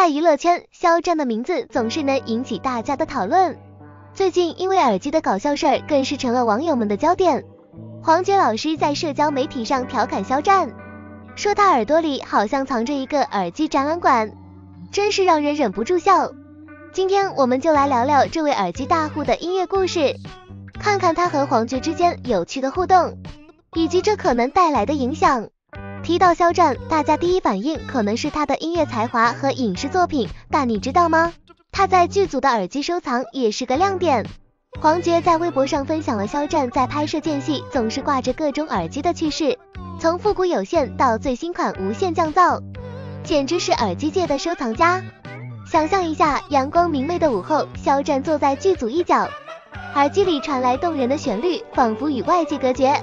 在娱乐圈，肖战的名字总是能引起大家的讨论。最近因为耳机的搞笑事儿，更是成了网友们的焦点。黄觉老师在社交媒体上调侃肖战，说他耳朵里好像藏着一个耳机展览馆，真是让人忍不住笑。今天我们就来聊聊这位耳机大户的音乐故事，看看他和黄觉之间有趣的互动，以及这可能带来的影响。提到肖战，大家第一反应可能是他的音乐才华和影视作品，但你知道吗？他在剧组的耳机收藏也是个亮点。黄觉在微博上分享了肖战在拍摄间隙总是挂着各种耳机的趣事，从复古有线到最新款无线降噪，简直是耳机界的收藏家。想象一下，阳光明媚的午后，肖战坐在剧组一角，耳机里传来动人的旋律，仿佛与外界隔绝。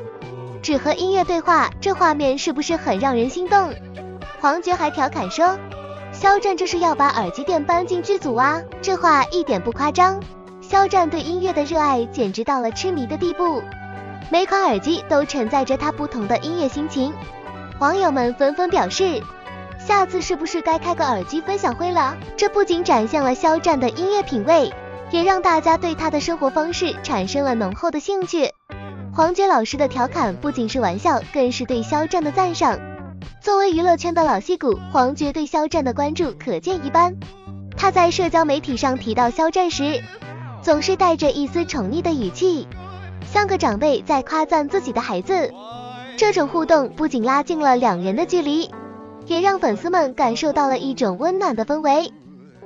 只和音乐对话，这画面是不是很让人心动？黄觉还调侃说，肖战这是要把耳机店搬进剧组啊，这话一点不夸张。肖战对音乐的热爱简直到了痴迷的地步，每款耳机都承载着他不同的音乐心情。网友们纷纷表示，下次是不是该开个耳机分享会了？这不仅展现了肖战的音乐品味，也让大家对他的生活方式产生了浓厚的兴趣。黄觉老师的调侃不仅是玩笑，更是对肖战的赞赏。作为娱乐圈的老戏骨，黄觉对肖战的关注可见一斑。他在社交媒体上提到肖战时，总是带着一丝宠溺的语气，像个长辈在夸赞自己的孩子。这种互动不仅拉近了两人的距离，也让粉丝们感受到了一种温暖的氛围。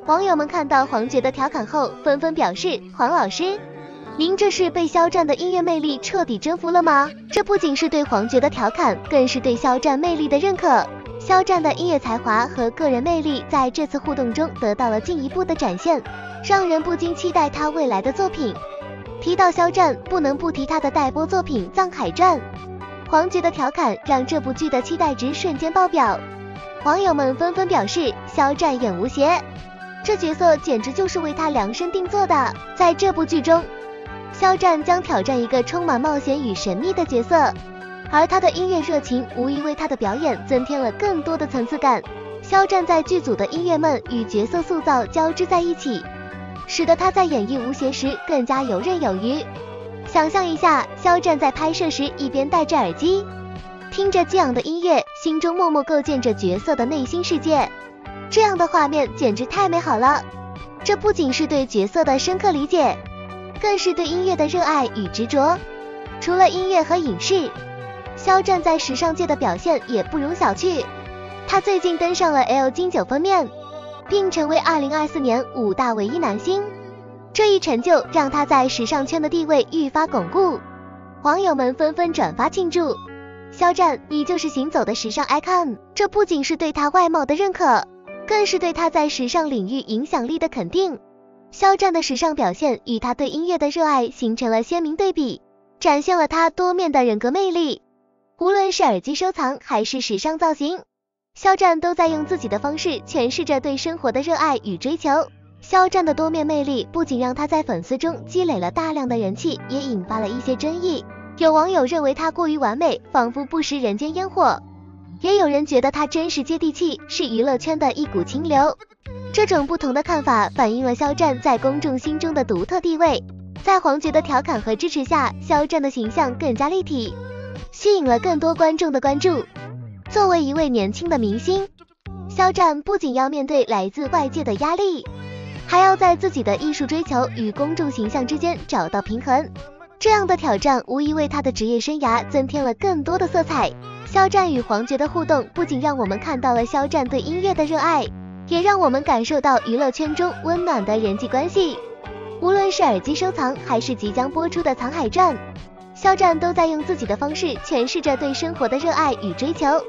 网友们看到黄觉的调侃后，纷纷表示：“黄老师。”您这是被肖战的音乐魅力彻底征服了吗？这不仅是对黄觉的调侃，更是对肖战魅力的认可。肖战的音乐才华和个人魅力在这次互动中得到了进一步的展现，让人不禁期待他未来的作品。提到肖战，不能不提他的待播作品《藏海传》。黄觉的调侃让这部剧的期待值瞬间爆表，网友们纷纷表示肖战演吴邪，这角色简直就是为他量身定做的。在这部剧中。肖战将挑战一个充满冒险与神秘的角色，而他的音乐热情无疑为他的表演增添了更多的层次感。肖战在剧组的音乐梦与角色塑造交织在一起，使得他在演绎吴邪时更加游刃有余。想象一下，肖战在拍摄时一边戴着耳机，听着激昂的音乐，心中默默构建着角色的内心世界，这样的画面简直太美好了。这不仅是对角色的深刻理解。更是对音乐的热爱与执着。除了音乐和影视，肖战在时尚界的表现也不容小觑。他最近登上了 L 金九封面，并成为2024年五大唯一男星。这一成就让他在时尚圈的地位愈发巩固，网友们纷纷转发庆祝。肖战，你就是行走的时尚 icon。这不仅是对他外貌的认可，更是对他在时尚领域影响力的肯定。肖战的时尚表现与他对音乐的热爱形成了鲜明对比，展现了他多面的人格魅力。无论是耳机收藏还是时尚造型，肖战都在用自己的方式诠释着对生活的热爱与追求。肖战的多面魅力不仅让他在粉丝中积累了大量的人气，也引发了一些争议。有网友认为他过于完美，仿佛不食人间烟火；也有人觉得他真实接地气，是娱乐圈的一股清流。这种不同的看法反映了肖战在公众心中的独特地位。在黄觉的调侃和支持下，肖战的形象更加立体，吸引了更多观众的关注。作为一位年轻的明星，肖战不仅要面对来自外界的压力，还要在自己的艺术追求与公众形象之间找到平衡。这样的挑战无疑为他的职业生涯增添了更多的色彩。肖战与黄觉的互动不仅让我们看到了肖战对音乐的热爱。也让我们感受到娱乐圈中温暖的人际关系。无论是耳机收藏，还是即将播出的《藏海传》，肖战都在用自己的方式诠释着对生活的热爱与追求。